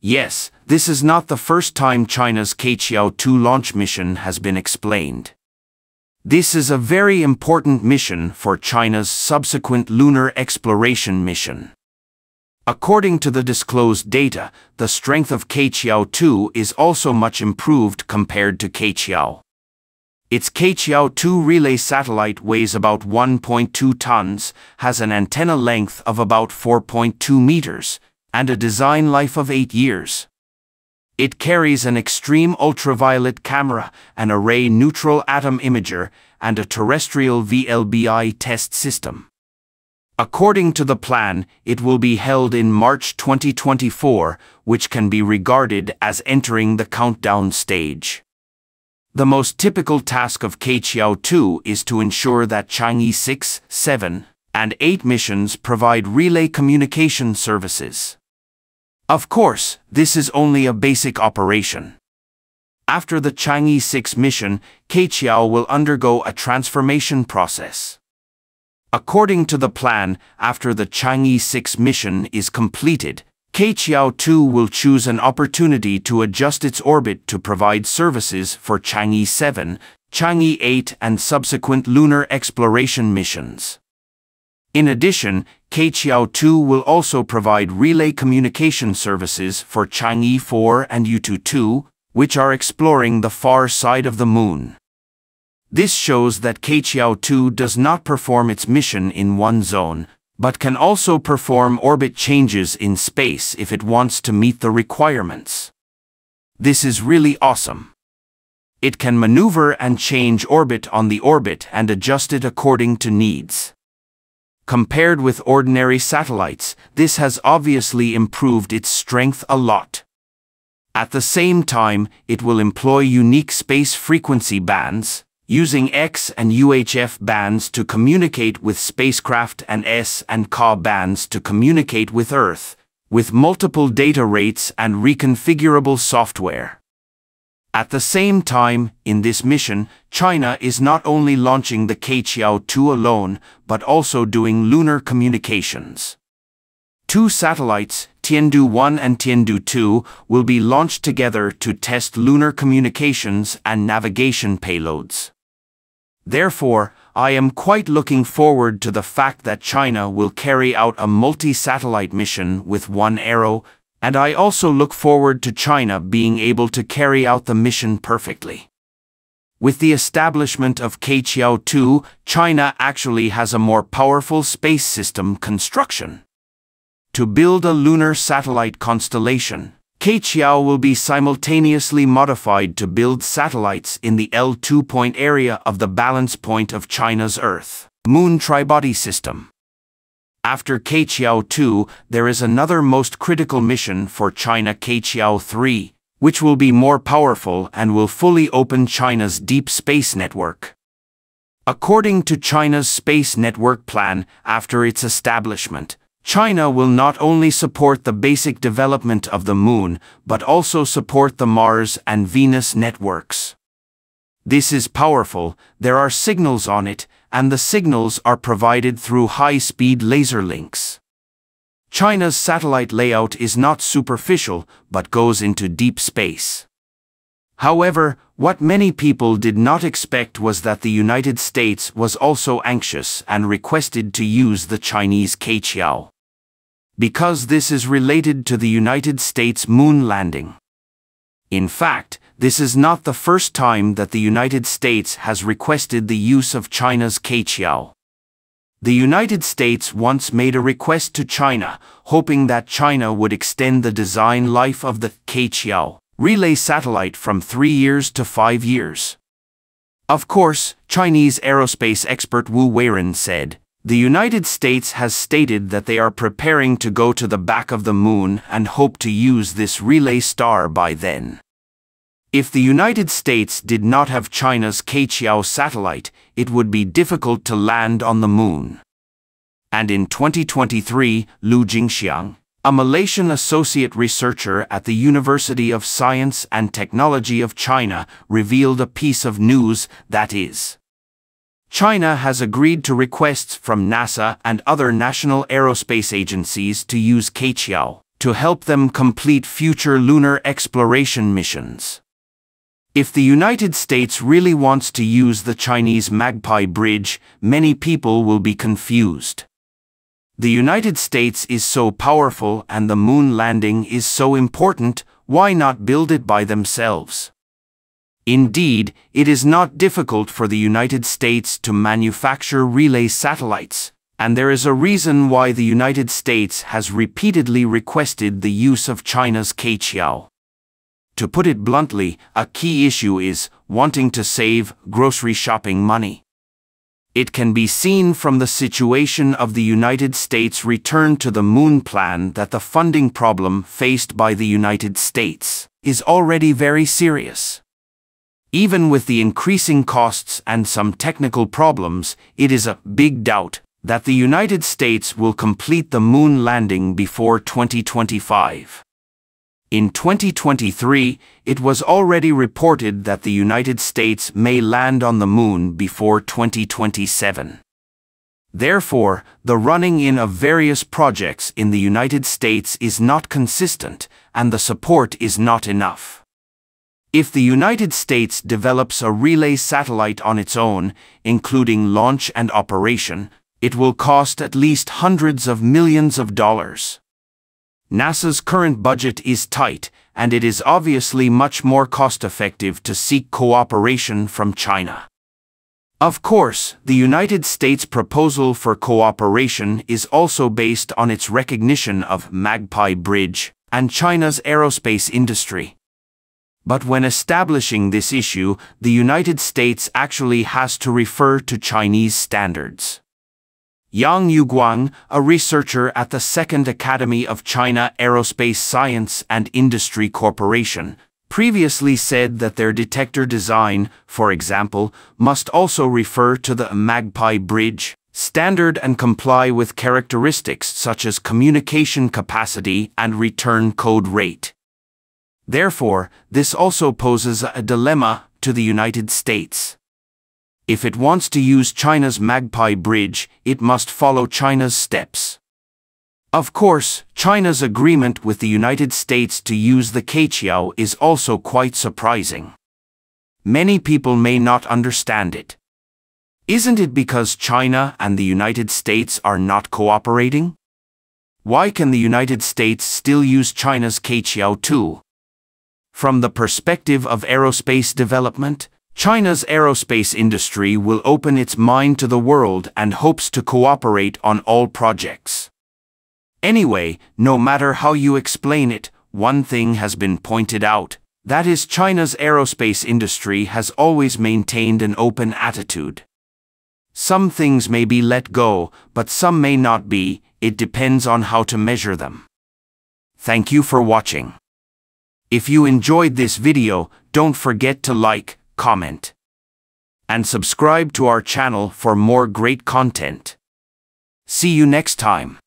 Yes, this is not the first time China's Queqiao-2 launch mission has been explained. This is a very important mission for China's subsequent lunar exploration mission. According to the disclosed data, the strength of Queqiao-2 is also much improved compared to Queqiao. Its Queqiao-2 relay satellite weighs about 1.2 tons, has an antenna length of about 4.2 meters, and a design life of 8 years. It carries an extreme ultraviolet camera, an array neutral atom imager, and a terrestrial VLBI test system. According to the plan, it will be held in March 2024, which can be regarded as entering the countdown stage. The most typical task of Queqiao-2 is to ensure that Chang'e 6, 7, and 8 missions provide relay communication services. Of course, this is only a basic operation. After the Chang'e 6 mission, Queqiao will undergo a transformation process. According to the plan, after the Chang'e 6 mission is completed, Queqiao-2 will choose an opportunity to adjust its orbit to provide services for Chang'e 7, Chang'e 8 and subsequent lunar exploration missions. In addition, Queqiao-2 will also provide relay communication services for Chang'e 4 and Yutu 2, which are exploring the far side of the moon. This shows that Queqiao-2 does not perform its mission in one zone, but can also perform orbit changes in space if it wants to meet the requirements. This is really awesome. It can maneuver and change orbit on the orbit and adjust it according to needs. Compared with ordinary satellites, this has obviously improved its strength a lot. At the same time, it will employ unique space frequency bands, using X and UHF bands to communicate with spacecraft and S and Ka bands to communicate with Earth, with multiple data rates and reconfigurable software. At the same time, in this mission, China is not only launching the Queqiao-2 alone, but also doing lunar communications. Two satellites, Tiandu-1 and Tiandu-2, will be launched together to test lunar communications and navigation payloads. Therefore, I am quite looking forward to the fact that China will carry out a multi-satellite mission with one arrow, and I also look forward to China being able to carry out the mission perfectly. With the establishment of Queqiao-2, China actually has a more powerful space system construction. To build a lunar satellite constellation, Queqiao will be simultaneously modified to build satellites in the L2 point area of the balance point of China's Earth Moon Tribody system. After Queqiao 2, there is another most critical mission for China Queqiao 3, which will be more powerful and will fully open China's deep space network. According to China's space network plan after its establishment, China will not only support the basic development of the Moon, but also support the Mars and Venus networks. This is powerful, there are signals on it, and the signals are provided through high-speed laser links. China's satellite layout is not superficial, but goes into deep space. However, what many people did not expect was that the United States was also anxious and requested to use the Chinese Queqiao because this is related to the United States moon landing. In fact, this is not the first time that the United States has requested the use of China's Queqiao. The United States once made a request to China, hoping that China would extend the design life of the Queqiao relay satellite from three years to five years. Of course, Chinese aerospace expert Wu Weiren said, the United States has stated that they are preparing to go to the back of the moon and hope to use this relay star by then. If the United States did not have China's Queqiao satellite, it would be difficult to land on the moon. And in 2023, Lu Jingxiang, a Malaysian associate researcher at the University of Science and Technology of China, revealed a piece of news that is China has agreed to requests from NASA and other national aerospace agencies to use Queqiao to help them complete future lunar exploration missions. If the United States really wants to use the Chinese Magpie Bridge, many people will be confused. The United States is so powerful and the moon landing is so important, why not build it by themselves? Indeed, it is not difficult for the United States to manufacture relay satellites, and there is a reason why the United States has repeatedly requested the use of China's Queqiao. To put it bluntly, a key issue is wanting to save grocery shopping money. It can be seen from the situation of the United States' return to the moon plan that the funding problem faced by the United States is already very serious. Even with the increasing costs and some technical problems, it is a big doubt that the United States will complete the moon landing before 2025. In 2023, it was already reported that the United States may land on the moon before 2027. Therefore, the running in of various projects in the United States is not consistent, and the support is not enough. If the United States develops a relay satellite on its own, including launch and operation, it will cost at least hundreds of millions of dollars. NASA's current budget is tight, and it is obviously much more cost-effective to seek cooperation from China. Of course, the United States' proposal for cooperation is also based on its recognition of Magpie Bridge and China's aerospace industry. But when establishing this issue, the United States actually has to refer to Chinese standards. Yang Yuguang, a researcher at the Second Academy of China Aerospace Science and Industry Corporation, previously said that their detector design, for example, must also refer to the Magpie Bridge standard and comply with characteristics such as communication capacity and return code rate. Therefore, this also poses a dilemma to the United States. If it wants to use China's Magpie Bridge, it must follow China's steps. Of course, China's agreement with the United States to use the Queqiao is also quite surprising. Many people may not understand it. Isn't it because China and the United States are not cooperating? Why can the United States still use China's Queqiao too? From the perspective of aerospace development, China's aerospace industry will open its mind to the world and hopes to cooperate on all projects. Anyway, no matter how you explain it, one thing has been pointed out. That is China's aerospace industry has always maintained an open attitude. Some things may be let go, but some may not be, it depends on how to measure them. Thank you for watching. If you enjoyed this video, don't forget to like, comment, and subscribe to our channel for more great content. See you next time.